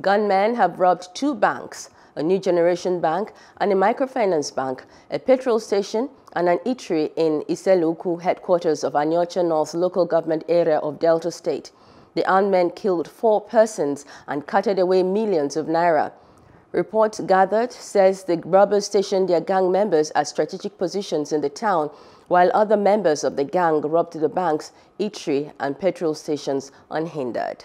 Gunmen have robbed two banks, a new generation bank and a microfinance bank, a petrol station and an eatery in Issele-Uku, headquarters of Aniocha North local government area of Delta State. The armed men killed four persons and carted away millions of naira. Reports gathered says the robbers stationed their gang members at strategic positions in the town, while other members of the gang robbed the banks, eatery and petrol stations unhindered.